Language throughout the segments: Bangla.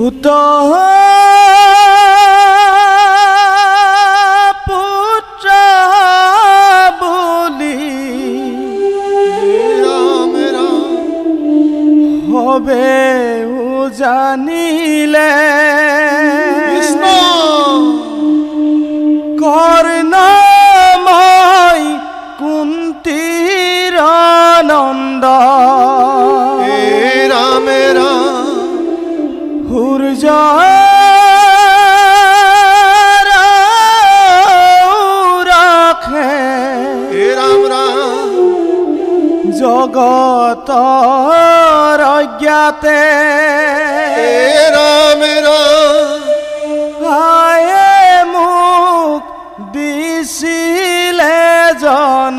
পুত পুত্র বলি। হবে ও জানিলে জগত অজ্ঞাতে রাম হায়ে মুখ দিছিলে জন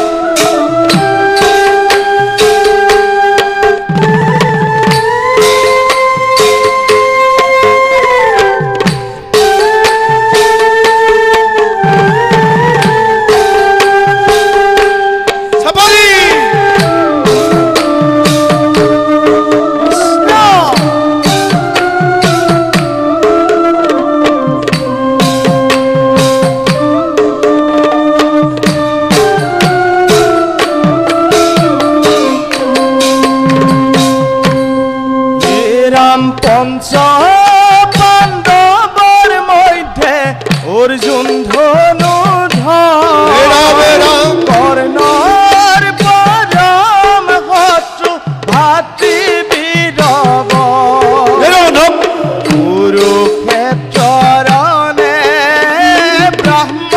পঞ্চ পাণ্ডবর মধ্যে অর্জুন ধনু ধর্ণর পরম হত্রু ভাতি বীরব। কুরুক্ষেত্র ব্রহ্ম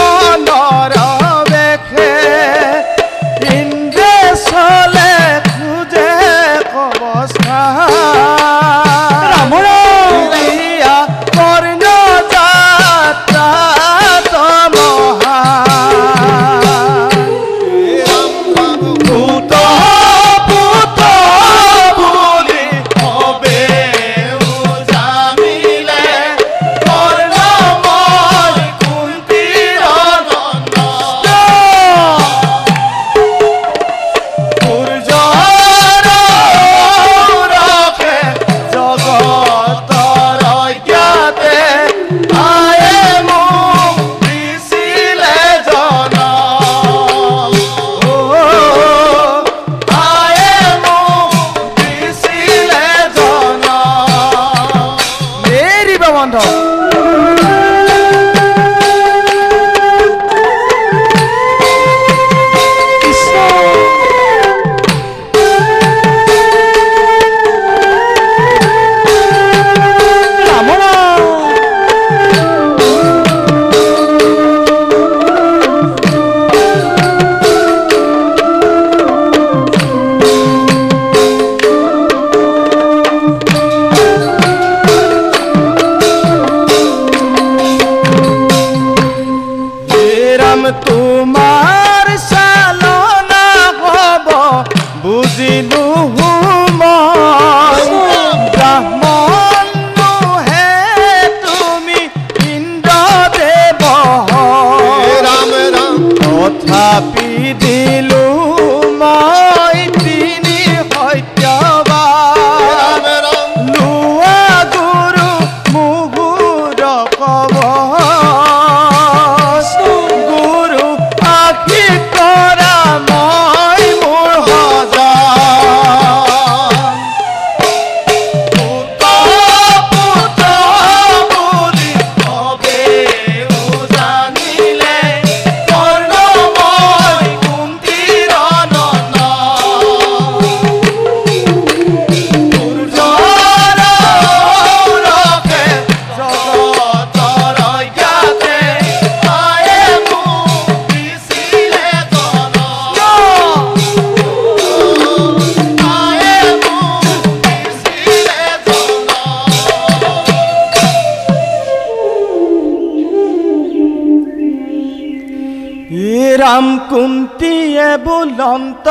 ৰাম কুন্তীয়ে বুলন্ত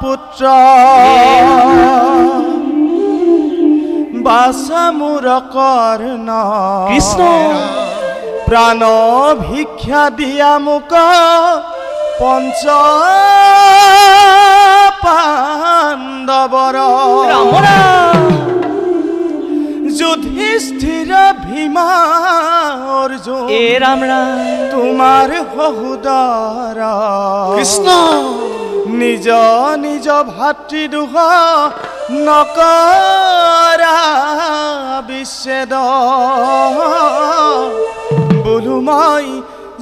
পুত্ৰ বাছা মোৰ কৰ্ণ কৃষ্ণ। প্ৰাণ ভিক্ষা দিয়া মোক পঞ্চ পাণ্ডৱৰ অৰ্জুন এ ৰাম ৰাম তোমাৰ সহুদৰ কৃষ্ণ। নিজ নিজ ভাতৃদুহ নকৰা বিচ্ছেদ। বোলো মই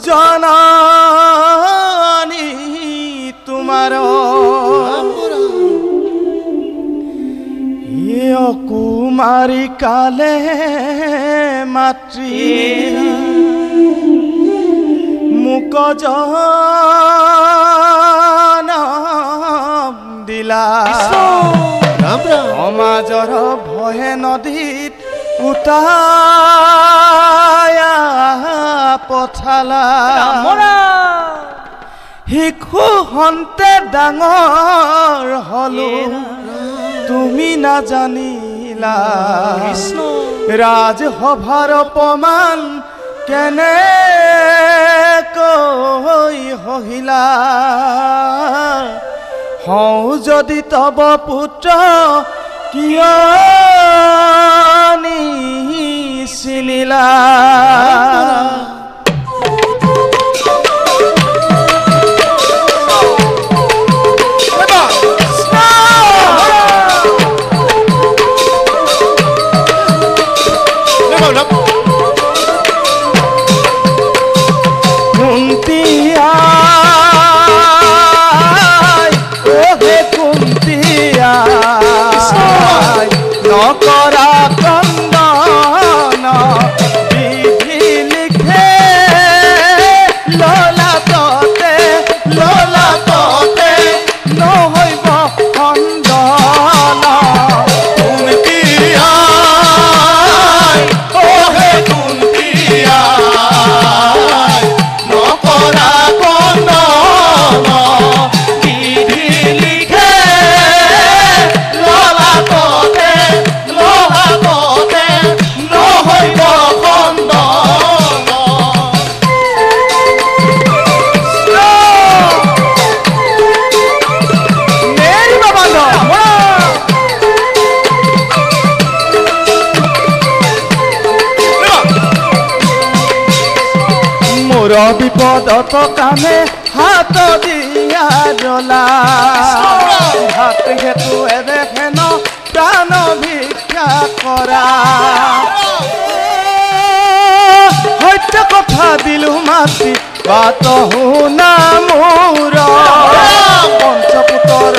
জননী তোমাৰ এ অকুমাৰী কালে মাতৃ। মোক দিলা। সমাজৰ ভয়ে নদীত পঠালা ৰাম ৰাম শিশু সন্তে ডাঙৰ হলো। তুমি নাজানিলা কৃষ্ণ। ৰাজসভাৰ অপমান কেনে কৈ সহিলা হওঁ যদি তব পুত্ৰ কিয় চিনিলা মোৰ বিপদত কামে হাত দিয়া জ্বলা হাত হেতু এদেখেন প্ৰাণ ভিক্ষা কৰা সত্য কথা দিলো মাতি বাত শুনা মোৰ পঞ্চপুতৰ